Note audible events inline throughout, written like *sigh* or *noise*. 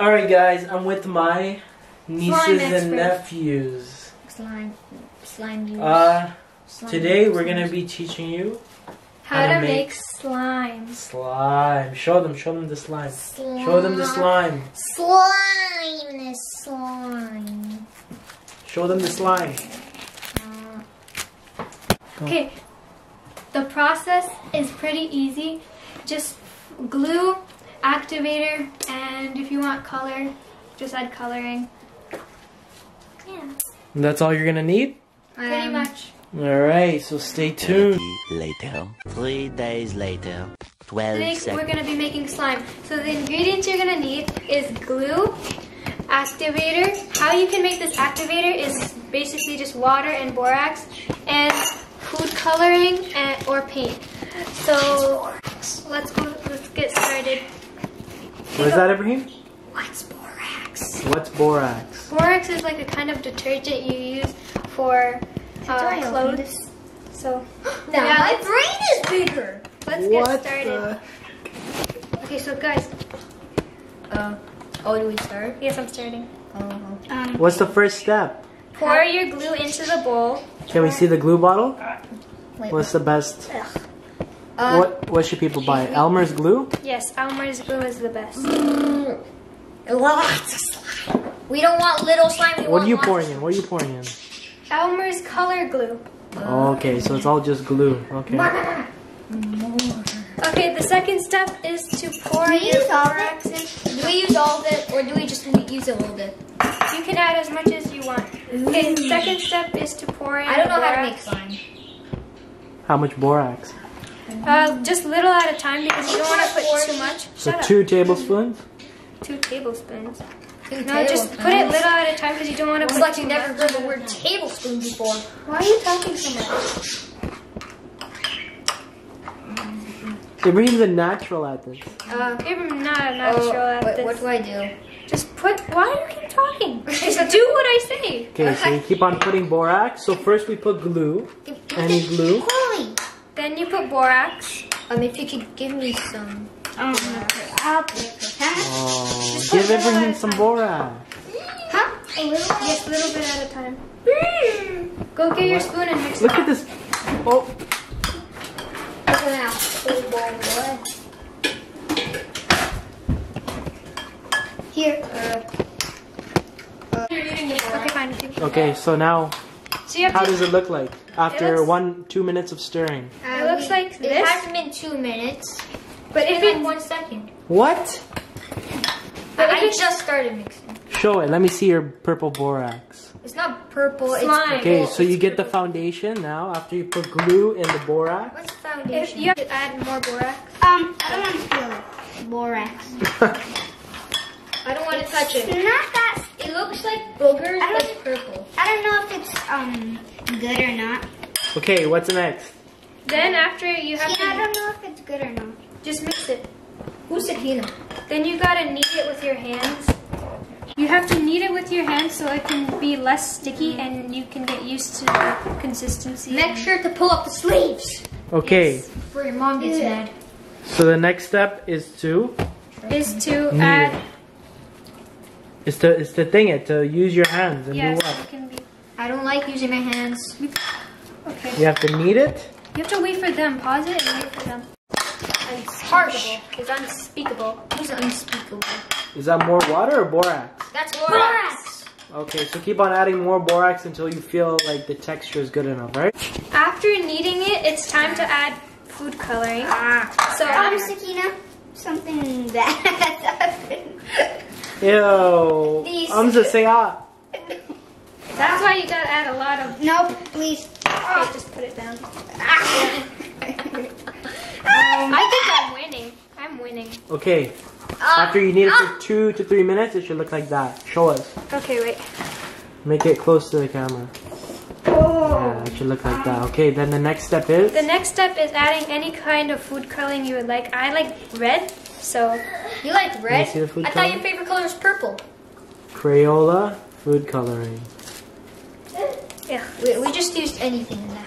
Alright guys, I'm with my nieces expert. and nephews. Slime, slime. Uh, Slime today we're gonna be teaching you How to make slime. slime. Show them, show them the slime. Show them the slime. Slime, the slime. Show them the slime. Okay, the process is pretty easy. Just glue, activator, and if you want color, just add coloring. Yeah, And that's all you're gonna need? pretty Um, much. Alright, so stay tuned. later. Three days later. Twelve Today we're gonna be making slime. So the ingredients you're gonna need is glue, activator. How you can make this activator is basically just water and borax and food coloring and or paint. So let's go. Let's get started. What is that, Ibrahim? What's borax? What's borax? Borax is like a kind of detergent you use for uh, clothes. So Now *gasps* Yeah, my brain is bigger. let's What get started. Okay, so guys, Uh, oh, do we start? yes, I'm starting. Oh, What's the first step? Pour your glue into the bowl. Can we see the glue bottle? wait. What's the best? Uh, What what should people buy? Elmer's glue? Yes, Elmer's glue is the best. Lots of slime. We don't want little slime. We What want are you lots pouring in? What are you pouring in? Elmer's color glue. Okay, so it's all just glue. Okay. Okay, the second step is to pour Do we your use all borax in. Do we use all of it, or do we just use a little bit? You can add as much as you want. Okay, the second step is to pour in I don't the know how to make borax. slime. How much borax? Uh, just a little at a time because you don't want to put too much. So Shut up. two tablespoons? Two tablespoons. Two No, just put it little at a time because you don't want to Looks put like you never heard the word tablespoon before. Why are you talking so much? Ibrahim's a natural at this. Uh, You're not a natural at what, this. what do I do? Just put. Why do you keep talking? *laughs* Just do what I say. Okay, so you keep on putting borax. So first we put glue. Any glue? Then you put borax. um, if you could give me some. Um, Huh? Oh, Just put give little Ibrahim some time. borax. Huh? A little? Just a little bit at a time. Go get your spoon and mix it. Look at this. Oh, Look at that. Cool boy. Here. Uh, Okay, fine. okay. So now, So you have how does it look like after looks- one, two minutes of stirring? It looks like this. It hasn't been two minutes. But if It's been it, one second. What? but I if it, just started mixing. Show it. Let me see your purple borax. It's not purple. Slime. It's Okay, purple. so you get the foundation now after you put glue in the borax. What's if foundation? you have to add more borax. Um, I don't want to feel it. borax. *laughs* I don't want to touch it. It's it. not that. It looks like boogers, I don't- purple. I don't know if it's um good or not. Okay, what's next? Then after you have Yeah, I don't know if it's good or not. Just mix it. Who said Hina? Then you gotta knead it with your hands. You have to knead it with your hands so it can be less sticky mm-hmm. and you can get used to the consistency. Make sure to pull up the sleeves Okay, before your mom gets mad. so the next step is to is to Knead add it. is to is to thing it to use your hands and yes, do it what? can be I don't like using my hands. okay. You have to knead it. You have to wait for them. Pause it and wait for them. It's harsh. It's unspeakable. It's unspeakable. Is that more water or borax? That's borax. Okay, so keep on adding more borax until you feel like the texture is good enough, right? After kneading it, it's time to add food coloring. So Um, Sakina, something *laughs* that happened. Ew. These- I'm just say ah. that's why you gotta add a lot of. Nope, please. Okay, just put it down. *laughs* I think I'm winning. I'm winning. Okay. Uh, After you knead it for uh. two to three minutes, it should look like that. Show us. Okay, wait. Make it close to the camera. Yeah, it should look like that. Okay, then the next step is The next step is adding any kind of food coloring you would like. I like red, so You like red? see the food I thought color? your favorite color was purple. Crayola food coloring. Yeah, we, we just used anything in house.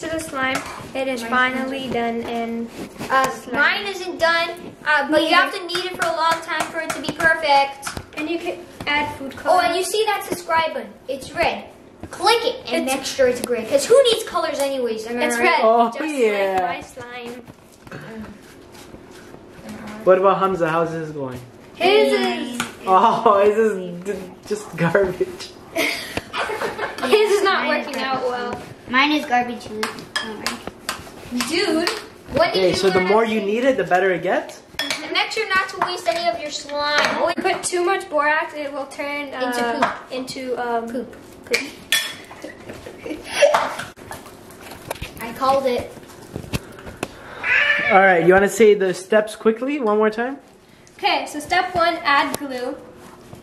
To the slime, it is finally done and Uh, mine isn't done, uh, but you have to knead it for a long time for it to be perfect. and you can add food color. Oh, and you see that subscribe button? It's red. Click it and It's- make sure it's gray. Because who needs colors anyways? Am I it's right? red. Oh, just yeah. like my slime. What about Hamza? How's this going? His is Oh, this is d- just garbage. *laughs* his is not working out well. Mine is garbage too. Dude, what did Okay, you so the more you sea? knead it, the better it gets. And make sure not to waste any of your slime. Oh, If you put too much borax, it will turn uh, Into poop. Into um, Poop. poop. I called it. All right, you want to say the steps quickly one more time? Okay, so step one, add glue.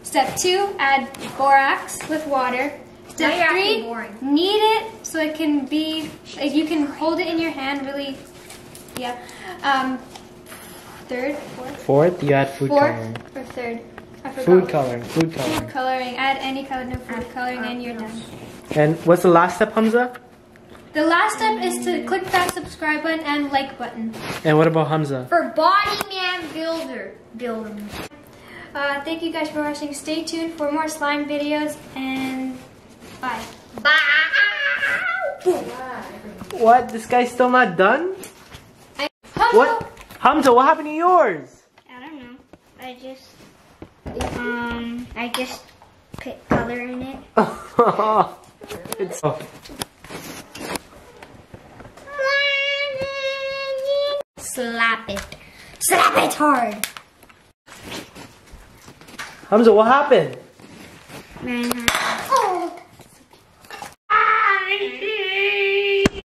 Step two, add borax with water. Step three, boring. knead it so it can be, like you can hold it in your hand really, yeah. Um, third, fourth, Fourth, you add food fourth coloring. or third? I forgot. Food coloring, food Food coloring. coloring. Add any color, no food coloring and you're done. And what's the last step, Hamza? The last step is to click that subscribe button and like button. And what about Hamza? For Body Man Builder. Builder. Uh, thank you guys for watching. Stay tuned for more slime videos and bye. Bye. What? This guy's still not done? Humble. What? Hamza, what happened to yours? I don't know. I just um I just put color in it. *laughs* it's oh. Slap it. Slap it hard. Hamza, what happened? Man, Oh.